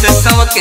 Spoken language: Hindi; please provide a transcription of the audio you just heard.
से सबके